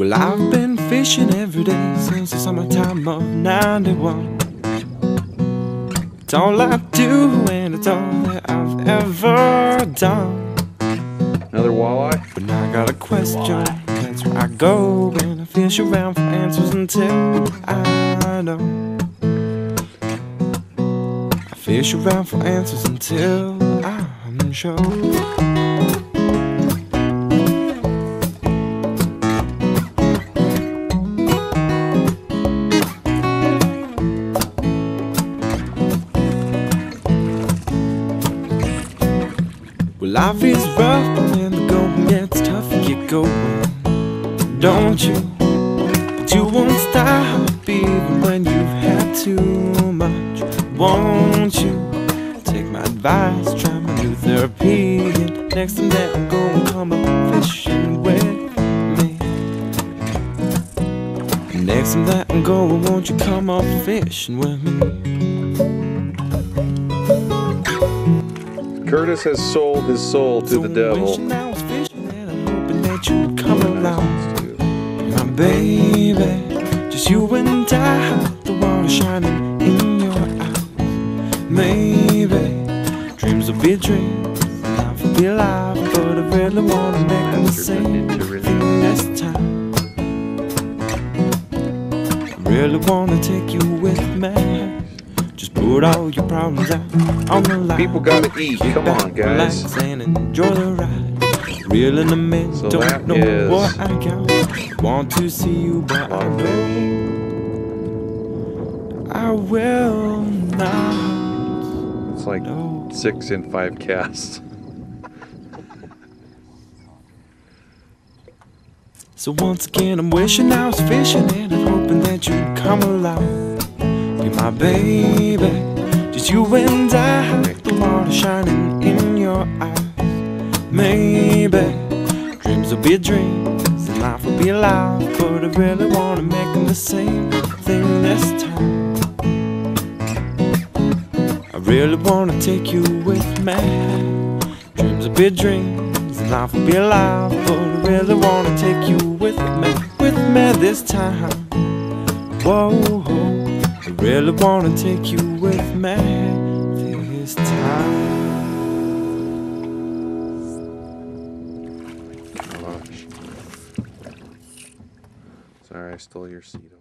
Well, I've been fishing every day since the summertime of 91. It's all I do and it's all that I've ever done. Another walleye? But now I got a question. That's where I go when I fish around for answers until I know. I fish around for answers until I'm sure. Well, life is rough, when the going gets tough, get going, don't you? But you won't stop even when you've had too much, won't you? Take my advice, try my new therapy, and next time that I'm going, come up fishing with me. Next time that I'm going, won't you come up fishing with me? Curtis has sold his soul to the devil. My baby, just you and I, the water shining in your eyes. Maybe dreams will be dreams, life will be life, but I really wanna make them the same thing this time. I really wanna take you with me. Just put all your problems out on the line. People gotta eat. Kick Come on, guys. relax, and enjoy the ride. Reel in the mid, So don't know is- what I got. Want to see you, but I know I will not. It's like No. six in five casts. So once again, I'm wishing I was fishing and I'm hoping that you'd come along. Be my baby, just you and I. The water shining in your eyes. Maybe dreams will be dreams and life will be life, but I really wanna make them the same thing this time. I really wanna take you with me. Dreams will be dreams and life will be life, but I really wanna take you with me, with me this time. Whoa, really wanna take you with me this time. Sorry, I stole your seat.